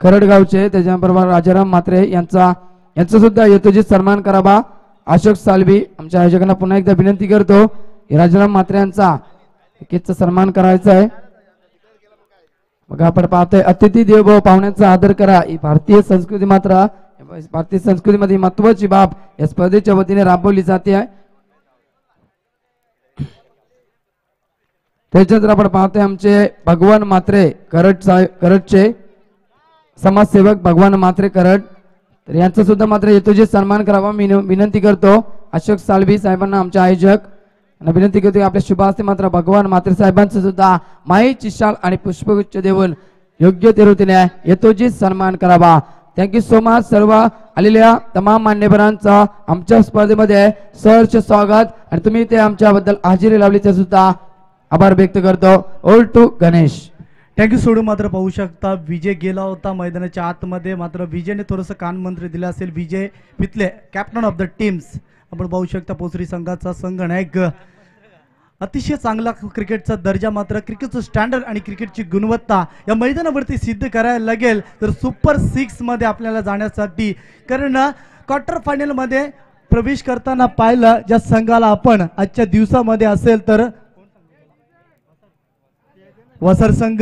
खरडगावचे त्याच्याबरोबर राजाराम म्हात्रे यांचा यांचा सुद्धा यथोचित सन्मान करावा. अशोक सालवी आमच्या आयोजकांना पुन्हा एकदा विनंती करतो राजाराम म्हात्रे यांचा नक्कीच सन्मान करायचा आहे. मग आपण पाहतोय अतिथी देवभाव पाहुण्यांचा आदर करा. ही भारतीय संस्कृती मात्र भारतीय संस्कृतीमध्ये महत्वाची बाब या स्पर्धेच्या वतीने राबवली जाते. आहे त्याच्यानंतर आपण पाहतोय आमचे भगवान मात्रे करट साहेब करटचे समाजसेवक भगवान मात्रे करट तर यांचा सुद्धा मात्र यथोचित सन्मान करावा. मी विनंती करतो अशोक साळवी साहेबांना आमचे आयोजक. विनंती करतो की आपल्या शुभ मात्र भगवान मात्रे साहेबांचं सुद्धा माई चिशाल आणि पुष्पगुच्छ देऊन योग्य ते रीतीने यथोचित सन्मान करावा. थँक्यू सो मच सर्व आलेल्या तमाम मान्यवरांचं आमच्या स्पर्धेमध्ये सहर्ष स्वागत. आणि तुम्ही ते आमच्याबद्दल हजेरी लावली ते सुद्धा आभार व्यक्त करतो. ओल टू गणेश थँक्यू सोडू मात्र पाहू शकता विजय गेला होता मैदानाच्या आतमध्ये. मात्र विजयने थोडंसं कानमंत्र दिलं असेल. Vijay Pitale captain of the teams आपण पाहू शकता पोसरी संघाचा संघ नायक अतिशय चांगला क्रिकेटचा दर्जा मात्र क्रिकेटचं स्टँडर्ड आणि क्रिकेटची गुणवत्ता या मैदानावरती सिद्ध करायला लागेल. तर सुपर सिक्समध्ये आपल्याला जाण्यासाठी कारण क्वार्टर फायनलमध्ये प्रवेश करताना पाहिलं ज्या संघाला आपण आजच्या दिवसामध्ये असेल तर वसर संघ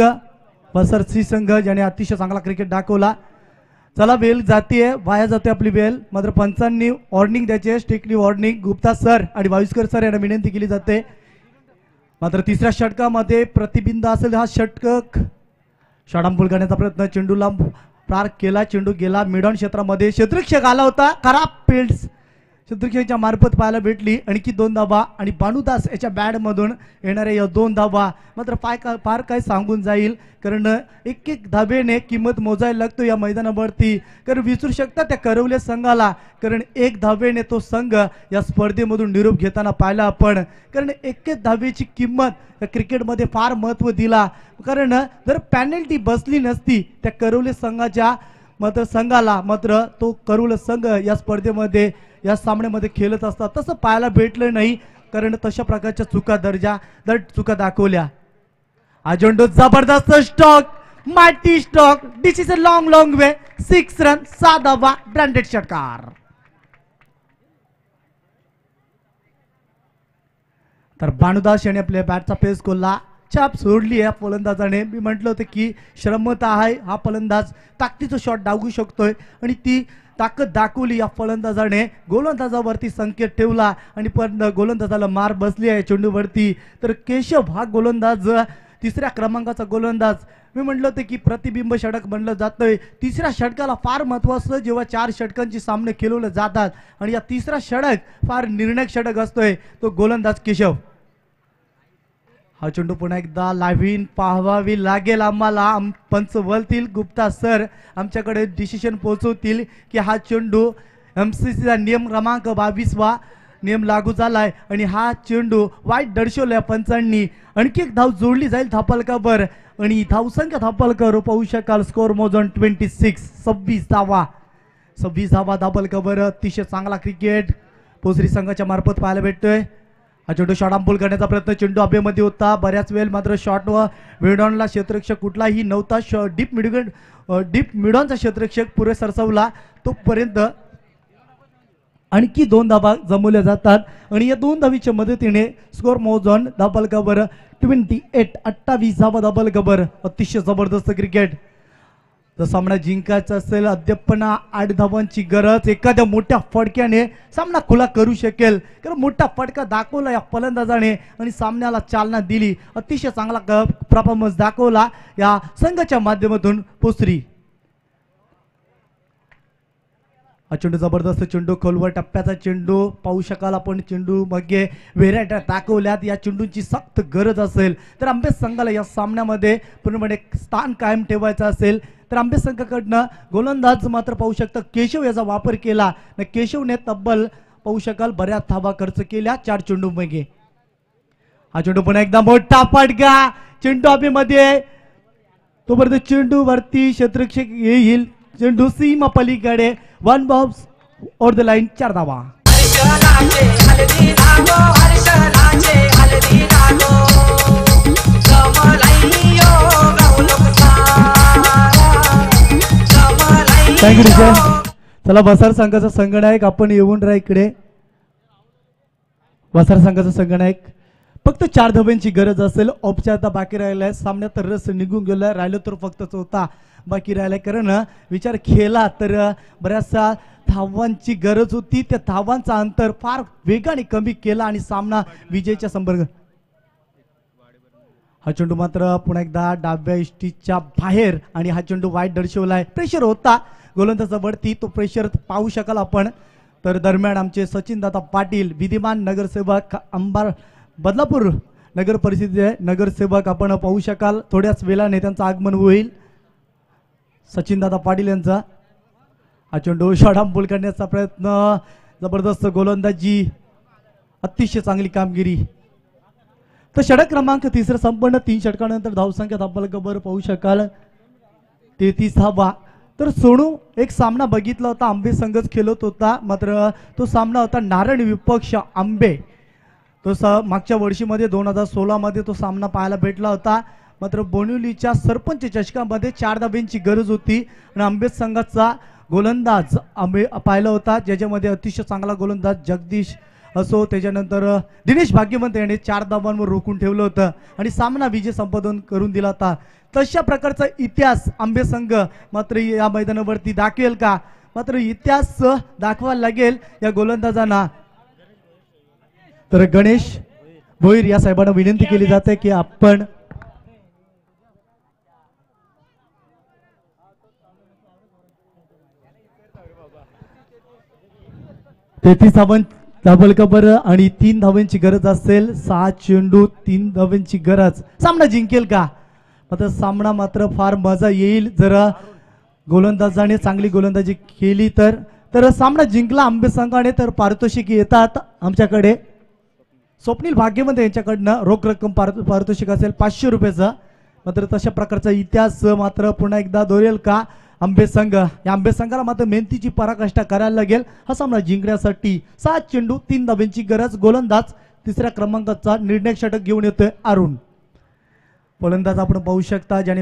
वसर सी संघ ज्याने अतिशय चांगला क्रिकेट दाखवला. चला वेल जातीये वाया जाते आपली वेल मात्र पंचांनी वॉर्निंग द्यायची स्ट्रिक्टली वॉर्निंग गुप्ता सर आणि वायुस्कर सर यांना विनंती केली जाते. मात्र तिसऱ्या षटकामध्ये प्रतिबिंब असेल हा षटक. षडांपूल करण्याचा प्रयत्न चेंडूला पार केला चेंडू गेला. मिडॉन क्षेत्रामध्ये क्षेत्रक्षक आला होता. खराब फिल्ड्स क्षेत्रक्षकच्या मार्फत पाहायला भेटली. आणखी दोन धावा आणि बाणूदास याच्या बॅडमधून येणाऱ्या या दोन धावा. मात्र पाय का फार काय सांगून जाईल? कारण एक एक धाबेने किंमत मोजायला लागतो या मैदानावरती. कारण विसरू शकता त्या करवले संघाला. कारण एक धावेने तो संघ या स्पर्धेमधून निरोप घेताना पाहिला आपण. कारण एक एक धाबेची किंमत या क्रिकेटमध्ये फार महत्त्व दिला. कारण जर पॅनल्टी बसली नसती त्या करवले संघाच्या मात्र संघाला मात्र तो करुल संघ या स्पर्धेमध्ये या सामन्यामध्ये खेळत असतात. तसं पाहायला भेटलं नाही कारण तशा प्रकारच्या चुका दर्जा दर चुका दाखवल्या. अजोंडो जबरदस्त stroke mighty stroke this is a long long way six run साधावा ब्रँडेड षटकार. तर भानुदास याने आपल्या बॅटचा पेस कोल्हा छाप सोडली आहे या फलंदाजाने. मी म्हटलं होतं की श्रमता आहे हा फलंदाज ताकदीचं शॉट डागू शकतोय. आणि ती ताकद दाखवली या फलंदाजाने. गोलंदाजावरती संकेत ठेवला आणि पण गोलंदाजाला मार बसली आहे चेंडूवरती. तर केशव हा गोलंदाज तिसऱ्या क्रमांकाचा गोलंदाज. मी म्हटलं होतं की प्रतिबिंब षटक म्हणलं जातंय. तिसऱ्या षटकाला फार महत्त्वाचं जेव्हा चार षटकांचे सामने खेळवले जातात. आणि या तिसरा षटक फार निर्णायक षटक असतोय. तो गोलंदाज केशव. हा चेंडू पुन्हा एकदा लावीन पाहावी लागेल आम्हाला. आम- पंच वलतील गुप्ता सर आमच्याकडे डिसिशन पोहोचवतील की हा चेंडू एम सी सीचा नियम क्रमांक बावीसवा नियम लागू झालाय आणि हा चेंडू वाईट दर्शवल्या पंचांनी. आणखी एक धाव जोडली जाईल थापालकावर आणि धावसंख्या थापलकर पाहू शकाल स्कोर मोजन ट्वेंटी सिक्स सव्वीस धावा सव्वीस धावा धापलकावर अतिशय चांगला क्रिकेट पोसरी संघाच्या मार्फत पाहायला भेटतोय. हा चेंडू शॉटांपूल करण्याचा प्रयत्न चेंडू हवेमध्ये होता. बऱ्याच वेळ मात्र शॉट व मिडॉनला क्षेत्ररक्षक कुठलाही नव्हता. श डीप मिडगन डीप मिडॉनचा क्षेत्ररक्षक पुरे सरसवला. तोपर्यंत आणखी दोन धाबा जमवल्या जातात. आणि या दोन धावीच्या मदतीने स्कोर मोजून धाबलकावर ट्वेंटी एट अठ्ठावीस धाबा धाबलकावर अतिशय जबरदस्त क्रिकेट जर सामना जिंकायचा असेल अद्याप आठ धावांची गरज एखाद्या मोठ्या फडक्याने सामना खुला करू शकेल. कारण मोठा फटका दाखवला या फलंदाजाने आणि सामन्याला चालना दिली. अतिशय चांगला परफॉर्मन्स दाखवला या संघाच्या माध्यमातून पोसरी. हा चेंडू जबरदस्त चेंडू खोलवर टप्प्याचा चेंडू. पाहू शकाल आपण चेंडू मध्ये व्हेरायट्या दाखवल्यात. या चेंडूंची सक्त गरज असेल. तर आंबेस संघाला या सामन्यामध्ये पूर्णपणे स्थान कायम ठेवायचं असेल. तर आंबे संघाकडनं गोलंदाज मात्र पाहू शकतं. केशव याचा वापर केला. न केशवने तब्बल पाहू शकाल बऱ्याच थाबा खर्च केल्या. चार चेंडू मध्ये हा चेंडू पुन्हा एकदा मोठा फटका. चेंडू हवेमध्ये तोपर्यंत चेंडू वरती क्षेत्रक्षक येईल. चेंडू सीमा पलीकडे. One box or the line चार धावा. थँक्यू टीचर चला वसार संघाचा संगनायक आपण येऊन राहा इकडे. वसार संघाचा संगनायक फक्त चार धाब्यांची गरज असेल. औपचारता बाकी राहिलाय. सामन्यात रस निघून गेलाय. राहिलो तर फक्त चौथा बाकी राहिलाय. कारण विचार केला तर बऱ्याचशा धावांची गरज होती. त्या धावांचा अंतर फार वेगाने कमी केला आणि सामना विजयच्या संपर्क हा चेंडू मात्र पुन्हा एकदा डाव्या इष्टीच्या बाहेर आणि हा चेंडू वाईट दर्शवलाय. प्रेशर होता. गोलंदाजा वरती तो प्रेशर पाहू शकाल आपण. तर दरम्यान आमचे सचिनदादा पाटील विधिमान नगरसेवक अंबार बदलापूर नगर परिषदेचे नगरसेवक आपण पाहू शकाल. थोड्याच वेळाने त्यांचं आगमन होईल. सचिनदादा पाटील यांचा हा चेंडू शॉडांबोल करण्याचा प्रयत्न. जबरदस्त गोलंदाजी. अतिशय चांगली कामगिरी. तर षटक क्रमांक तिसरं संपन्न तीन षटकानंतर धावसंख्या धापलकबर पाहू शकाल. तेहतीस धावा तर सोनू एक सामना बघितला होता आंबे संघच खेळत होता मात्र तो सामना होता नारायण विपक्ष आंबे. तो स मागच्या वर्षीमध्ये दोन हजार सोळामध्ये तो सामना पाहायला भेटला होता. मात्र बोनिवलीच्या सरपंच चषकामध्ये चार धाब्यांची गरज होती आणि आंबे संघाचा गोलंदाज आंबे पाहिला होता ज्याच्यामध्ये अतिशय चांगला गोलंदाज जगदीश असो त्याच्यानंतर दिनेश भाग्यवंत याने चार धाबांवर रोखून ठेवलं होतं. आणि सामना विजय संपादन करून दिला होता. तशा प्रकारचा इतिहास आंबे संघ मात्र या मैदानावरती दाखवेल का? मात्र इतिहास दाखवायला लागेल या गोलंदाजांना. तर गणेश भोईर या साहेबांना विनंती केली जाते की आपण तेहतीस धावन धाबलकाबर आणि तीन धावांची गरज असेल सहा चेंडू तीन धावांची गरज. सामना जिंकेल का? मात्र सामना मात्र फार मजा येईल. जरा गोलंदाजाने चांगली गोलंदाजी केली तर. तर सामना जिंकला आंबे संघाने तर पारितोषिक येतात आमच्याकडे. स्वप्नील भाग्यवंत यांच्याकडनं रोख रक्कम पार पारितोषिक असेल पाचशे रुपयाचं. मात्र तशा प्रकारचा इतिहास मात्र पुन्हा एकदा दोरेल का? आंबे संघ या आंबे संघाला मात्र मेहनतीची पराकाष्ठा करायला लागेल. हा सामना जिंकण्यासाठी सात चेंडू तीन धाब्यांची गरज. गोलंदाज तिसऱ्या क्रमांकाचा निर्णय षटक घेऊन येतोय अरुण. फलंदाज आपण पाहू शकता ज्याने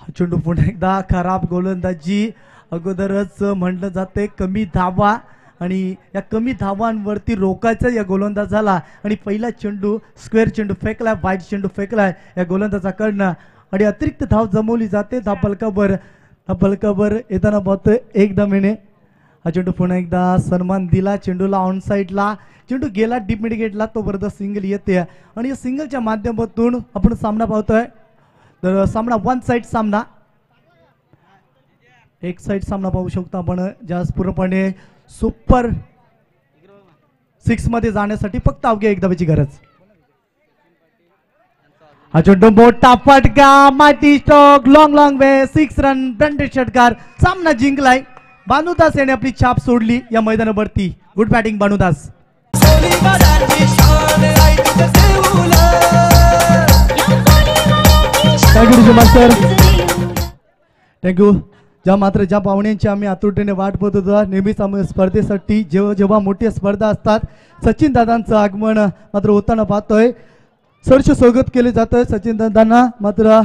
हा चेंडू पुन्हा एकदा खराब गोलंदाजी अगोदरच म्हटलं जाते कमी धावा. आणि या कमी धावांवरती रोखायचं या गोलंदाजाला. आणि पहिला चेंडू स्क्वेअर चेंडू फेकलाय वाईट चेंडू फेकलाय या गोलंदाजाकडनं आणि अतिरिक्त धाव जमवली जाते धापलकावर. धापलकावर येताना पाहतोय एकदम येणे. हा चेंडू पुन्हा एकदा सन्मान दिला. चेंडूला ऑन साईडला चेंडू गेला डीप मिड गेटला तो सिंगल येते. आणि या सिंगलच्या माध्यमातून आपण सामना पाहतोय. तर सामना वन साईड सामना. एक साईड सामना पाहू शकतो आपण. ज्या पूर्णपणे सुपर सिक्समध्ये जाण्यासाठी फक्त अवघ्या एक गरज. हा चेंडू मोठा फटका mighty stroke long long way six run branded षटकार सामना जिंकलाय. बानुदास याने आपली छाप सोडली या मैदानावरती. Good batting Bhanudas. Thank you master thank you ज्या मात्र ज्या पाहुण्यांची आम्ही आतुरतेने वाट बघत होतो नेहमीच आम्ही स्पर्धेसाठी जेव्हा जेव्हा मोठ्या स्पर्धा असतात सचिन दादांचं आगमन मात्र होताना पाहतोय. सरचे स्वागत केले जातं सचिन दादांना. मात्र